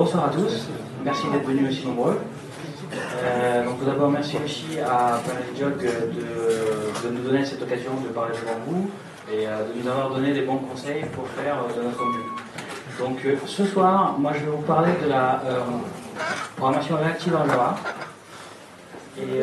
bonsoir à tous. Merci d'être venus aussi nombreux. Euh, donc tout d'abord, merci aussi à Planet Jog de, de, nous donner cette occasion de parler devant vous et euh, de nous avoir donné des bons conseils pour faire euh, de notre mieux. Donc ce soir, moi je vais vous parler de la programmation réactive en Java. Et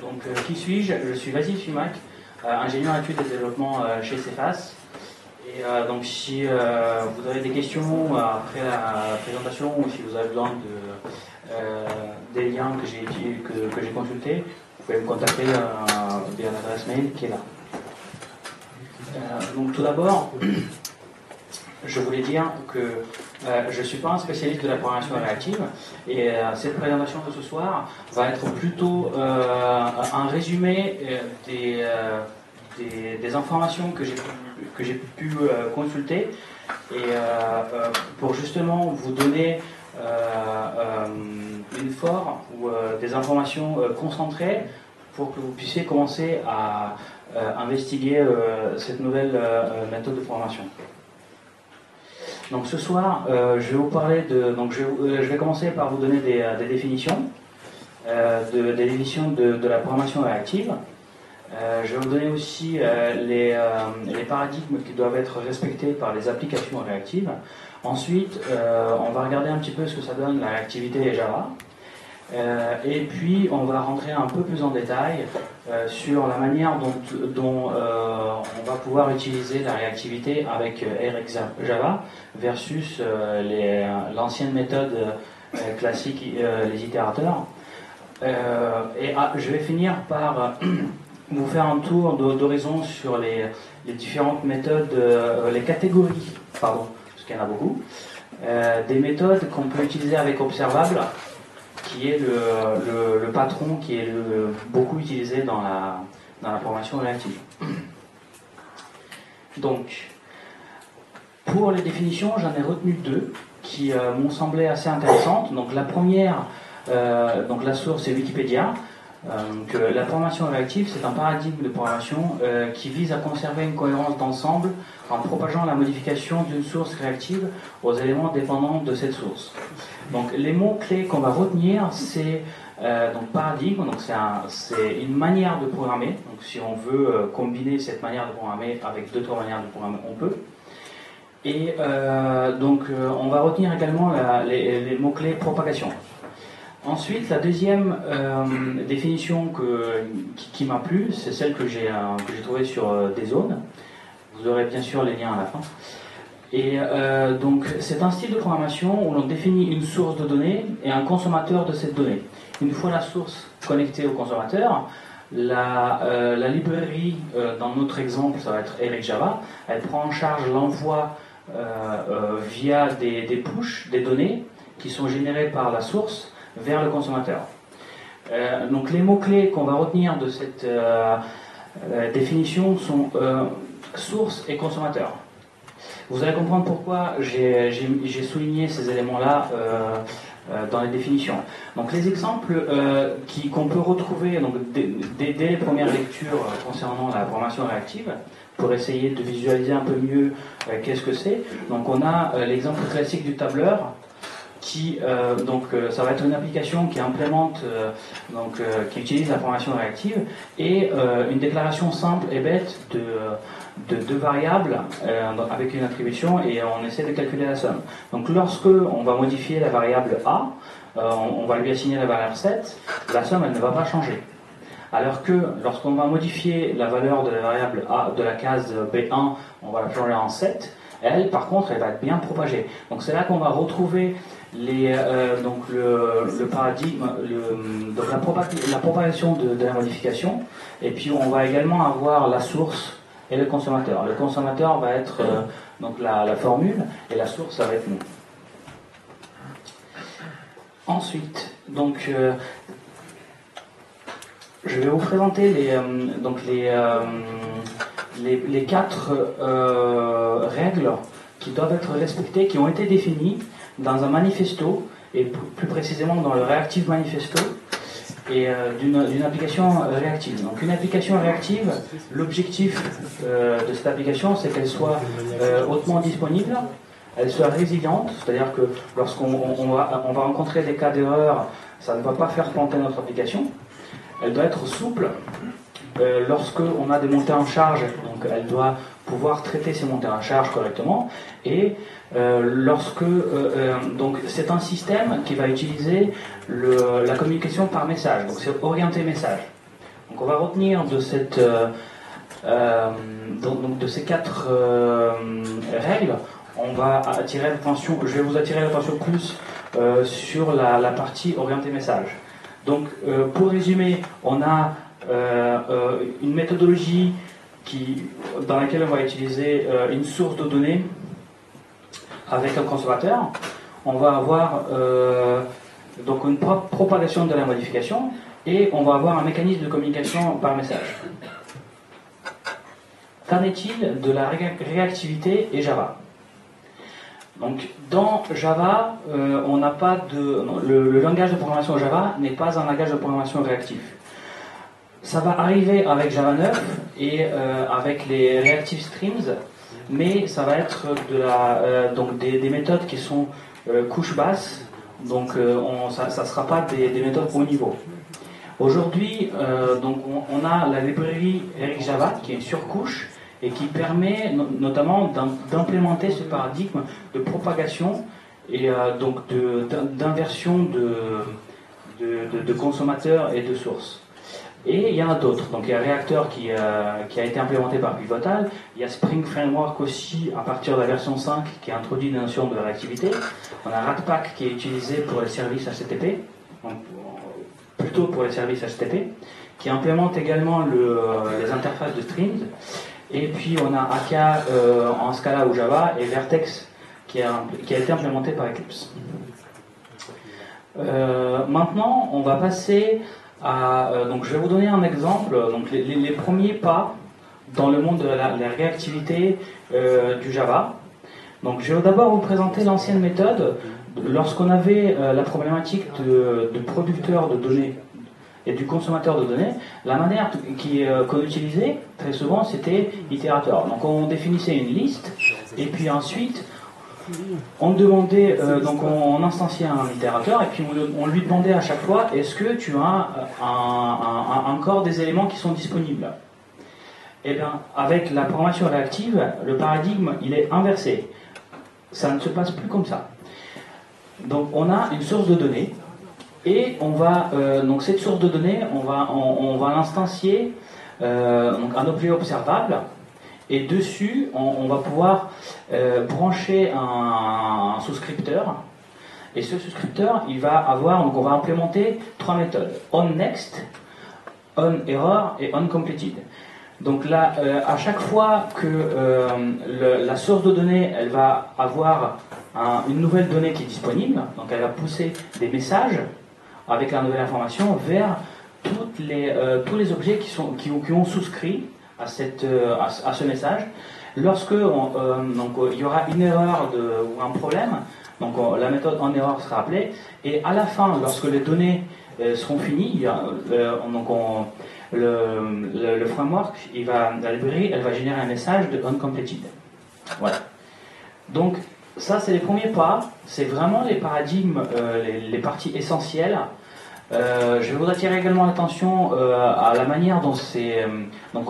donc qui suis-je? Je suis Vasily Fimac, ingénieur études et développement chez Cefas. Et euh, donc si euh, vous avez des questions après la présentation ou si vous avez besoin de, euh, des liens que j'ai que j'ai consultés, vous pouvez me contacter via l'adresse mail qui est là. donc tout d'abord, je voulais dire que je ne suis pas un spécialiste de la programmation réactive et cette présentation de ce soir va être plutôt un résumé des des, informations que j'ai pu euh, consulter et euh, euh, pour justement vous donner une forme ou des informations concentrées pour que vous puissiez commencer à investiguer cette nouvelle méthode de formation. Donc ce soir, je vais vous parler de. Donc je, vais commencer par vous donner des, définitions, de, des définitions de, la programmation réactive. Euh, je vais vous donner aussi euh, euh, les, paradigmes qui doivent être respectés par les applications réactives. Ensuite, on va regarder un petit peu ce que ça donne la réactivité Java. et puis, on va rentrer un peu plus en détail sur la manière dont, on va pouvoir utiliser la réactivité avec Java versus l'ancienne méthode classique, les itérateurs. et ah, je vais finir par vous faire un tour d'horizon sur les, différentes méthodes, euh, les catégories, pardon, parce qu'il y en a beaucoup, euh, des méthodes qu'on peut utiliser avec Observable, qui est le, patron qui est beaucoup utilisé dans la, dans la formation réactive. Donc, pour les définitions, j'en ai retenu deux qui euh, m'ont semblé assez intéressantes. Donc, la première, donc la source est Wikipédia. Euh, la programmation réactive, c'est un paradigme de programmation euh, qui vise à conserver une cohérence d'ensemble en propageant la modification d'une source réactive aux éléments dépendants de cette source. Donc les mots clés qu'on va retenir, c'est euh, donc paradigme, donc c'est une manière de programmer. Donc si on veut combiner cette manière de programmer avec d'autres manières de programmer, on peut. Et donc on va retenir également les mots clés propagation. Ensuite, la deuxième euh, définition qui, m'a plu, c'est celle que j'ai euh, trouvée sur euh, des zones. Vous aurez bien sûr les liens à la fin. Et donc, c'est un style de programmation où l'on définit une source de données et un consommateur de cette donnée. Une fois la source connectée au consommateur, la, librairie, dans notre exemple, ça va être Eric Java, elle prend en charge l'envoi via des, des push, des données qui sont générées par la source vers le consommateur. Euh, donc les mots-clés qu'on va retenir de cette euh, euh, définition sont source et consommateur. Vous allez comprendre pourquoi j'ai souligné ces éléments-là dans les définitions. Donc les exemples qu'on peut retrouver donc, dès, les premières lectures concernant la programmation réactive, pour essayer de visualiser un peu mieux qu'est-ce que c'est. Donc on a l'exemple classique du tableur qui euh, donc euh, ça va être une application qui implémente euh, donc qui utilise la formation réactive et une déclaration simple et bête de de deux variables avec une attribution et on essaie de calculer la somme. Donc lorsque on va modifier la variable a, on, va lui assigner la valeur 7, la somme elle ne va pas changer. Alors que lorsqu'on va modifier la valeur de la variable a de la case B1, on va la changer en 7, elle par contre elle va être bien propagée. Donc c'est là qu'on va retrouver euh, donc le, la, propagation de, la modification, et puis on va également avoir la source et le consommateur. Le consommateur va être euh, la, formule, et la source, ça va être nous. Ensuite, donc, euh, je vais vous présenter les, les, quatre règles qui doivent être respectées, qui ont été définies dans un manifesto, et plus précisément dans le Reactive Manifesto, et euh, d'une application réactive. Donc une application réactive, l'objectif euh, de cette application, c'est qu'elle soit euh, hautement disponible, elle soit résiliente, c'est-à-dire que lorsqu'on va, va rencontrer des cas d'erreur, ça ne va pas faire planter notre application. Elle doit être souple. Euh, lorsqu'on a des montées en charge, donc elle doit pouvoir traiter ces montées en charge correctement. Et euh, lorsque euh, donc c'est un système qui va utiliser la communication par message, donc c'est orienté message. Donc on va retenir de cette donc, de ces quatre règles, on va attirer l'attention, je vais vous attirer l'attention plus sur la, partie orientée message. Donc, pour résumer, on a une méthodologie qui, dans laquelle on va utiliser une source de données avec un consommateur. On va avoir donc une propagation de la modification et on va avoir un mécanisme de communication par message. Qu'en est-il de la réactivité et Java? Donc, dans Java, euh, on n'a pas de. le, langage de programmation Java n'est pas un langage de programmation réactif. Ça va arriver avec Java 9 et euh, avec les Reactive Streams, mais ça va être euh, donc des, méthodes qui sont couche basse, donc on, ça ne sera pas des, méthodes haut niveau. Aujourd'hui, on, a la librairie Eric Java qui est une surcouche et qui permet notamment d'implémenter ce paradigme de propagation et euh, donc d'inversion de, consommateurs et de sources. Et il y en a d'autres. Donc il y a Reactor qui, euh, qui, a été implémenté par Pivotal. Il y a Spring Framework aussi à partir de la version 5 qui a introduit une notion de réactivité. On a Ratpack qui est utilisé pour les services HTTP, plutôt pour les services HTTP, qui implémente également le, euh, les interfaces de streams. Et puis on a Aka euh, en Scala ou Java et Vertex qui a, qui a été implémenté par Eclipse. Maintenant, on va passer Euh, donc, je vais vous donner un exemple. Donc, les, premiers pas dans le monde de la, réactivité du Java. Donc, je vais d'abord vous présenter l'ancienne méthode. Lorsqu'on avait la problématique de, producteurs de données et du consommateur de données, la manière euh, qu'on utilisait très souvent c'était itérateur. Donc on définissait une liste et puis ensuite on demandait, euh, donc on, instanciait un itérateur et puis on, lui demandait à chaque fois est-ce que tu as encore des éléments qui sont disponibles? Eh bien, avec la programmation réactive, le paradigme il est inversé. Ça ne se passe plus comme ça. Donc on a une source de données et on va, euh, donc cette source de données, on va, on, va l'instancier euh, un objet observable. Et dessus, on, va pouvoir euh, brancher un, souscripteur. Et ce souscripteur, il va avoir, donc on va implémenter trois méthodes on next, on error et on completed. Donc là, à chaque fois que la source de données, elle va avoir une nouvelle donnée qui est disponible, donc elle va pousser des messages avec la nouvelle information vers toutes les, euh, tous les objets qui, sont, qui ont souscrit à, cette, euh, à, ce message. Lorsque euh, donc, il y aura une erreur ou un problème, donc la méthode en erreur sera appelée, et à la fin, lorsque les données seront finies, donc le, framework, il va, la elle va générer un message de uncompleted. Voilà. Donc ça, c'est les premiers pas. C'est vraiment les paradigmes, euh, les, parties essentielles. Euh, je voudrais attirer également l'attention euh, à la manière dont c'est, donc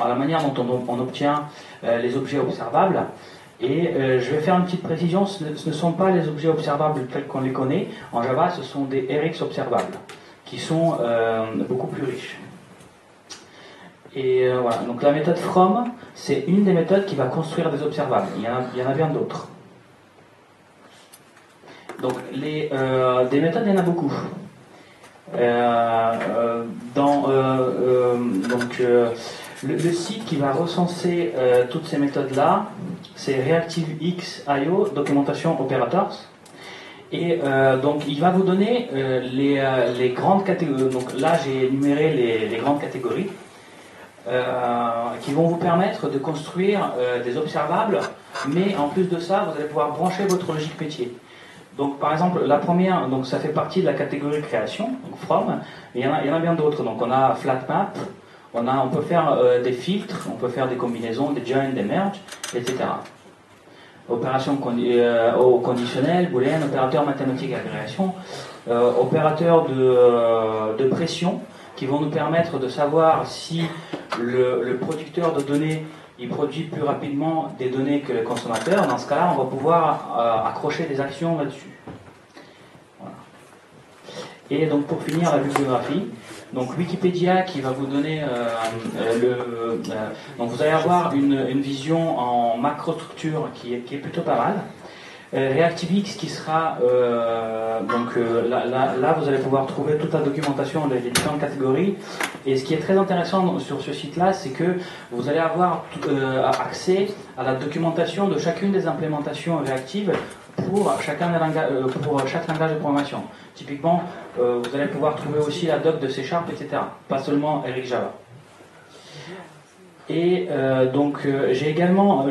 à la manière dont on, obtient les objets observables. Et je vais faire une petite précision. Ce ne, sont pas les objets observables tels qu'on les connaît. En Java, ce sont des RX observables qui sont beaucoup plus riches. Et voilà. Donc la méthode from, c'est une des méthodes qui va construire des observables. Il y en a, bien d'autres. Donc, les, euh, des méthodes, il y en a beaucoup. Euh, euh, dans, le, site qui va recenser toutes ces méthodes-là, c'est ReactiveX.io, documentation operators. Et donc, il va vous donner les, grandes catégories. Donc là, j'ai énuméré les grandes catégories. Qui vont vous permettre de construire des observables, mais en plus de ça, vous allez pouvoir brancher votre logique métier. Donc, par exemple, la première, donc ça fait partie de la catégorie création, donc from. il y en a, y en a bien d'autres. Donc, on a flat map, on a, on peut faire euh, des filtres, on peut faire des combinaisons, des joins, des merges, etc. opération au conditionnel, booléenne, opérateur mathématique agrégation, opérateur de, de, pression qui vont nous permettre de savoir si le producteur de données il produit plus rapidement des données que le consommateur. Dans ce cas-là, on va pouvoir accrocher des actions là-dessus. Et donc pour finir la bibliographie, donc Wikipédia qui va vous donner euh, euh, le. Euh, donc vous allez avoir une, vision en macrostructure qui est, qui est plutôt pas mal. Reactivix qui sera donc là, là, vous allez pouvoir trouver toute la documentation des différentes catégories et ce qui est très intéressant sur ce site là c'est que vous allez avoir accès à la documentation de chacune des implémentations réactives pour, chacun pour chaque langage de programmation. Typiquement, euh, vous allez pouvoir trouver aussi la doc de C Sharp, etc. Pas seulement Eric Java. Et euh, donc, euh, j'ai également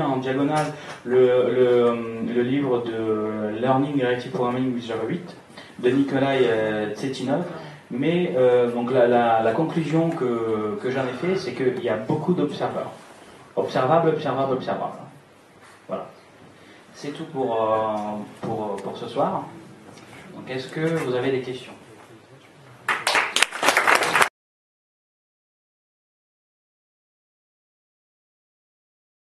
en diagonale le, livre de Learning Reactive Programming with Java 8 de Nikolai Tsetinov. Mais donc la, conclusion que, j'en ai fait, c'est qu'il y a beaucoup d'observeurs. Observable, observable, observable. Voilà. C'est tout pour, pour, pour ce soir. Donc est-ce que vous avez des questions?